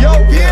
yo, yeah.